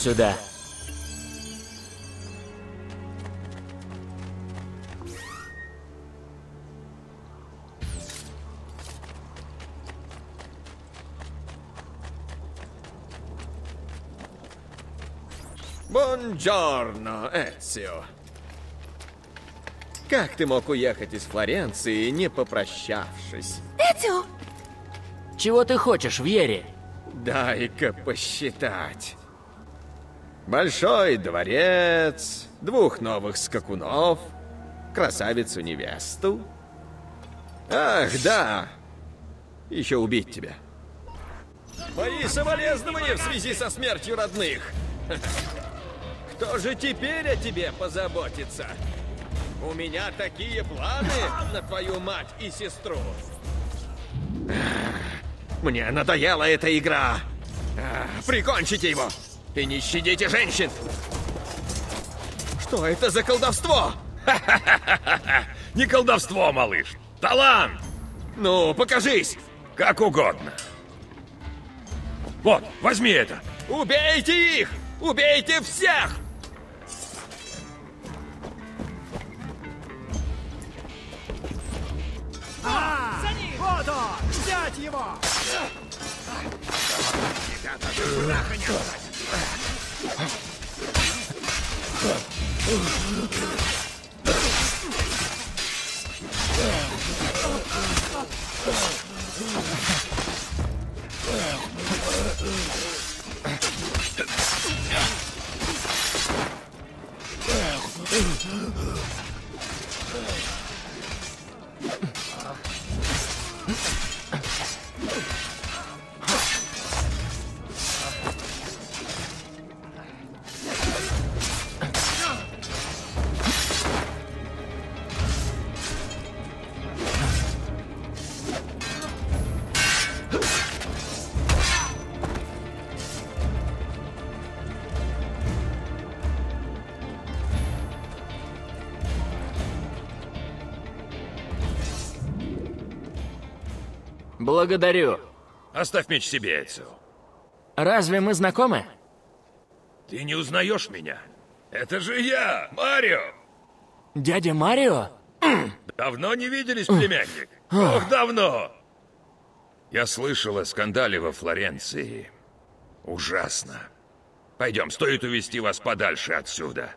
Сюда. Бонджорно, Эцио. Как ты мог уехать из Флоренции, не попрощавшись? Эцио! Чего ты хочешь, Вьере? Дай-ка посчитать. Большой дворец, двух новых скакунов, красавицу-невесту. Ах, да, еще убить тебя. Мои соболезнования в связи со смертью родных. Кто же теперь о тебе позаботится? У меня такие планы на твою мать и сестру. Мне надоела эта игра. Прикончите его и не щадите женщин. Что это за колдовство? Не колдовство, малыш. Талант. Ну, покажись. Как угодно. Вот, возьми это. Убейте их! Убейте всех! А, за ним! Вот он! Взять его! Ребята, не Благодарю. Оставь меч себе, Эцио. Разве мы знакомы? Ты не узнаешь меня? Это же я, Марио! Дядя Марио? Давно не виделись, племянник? Ох, давно! Я слышал о скандале во Флоренции. Ужасно. Пойдем, стоит увести вас подальше отсюда.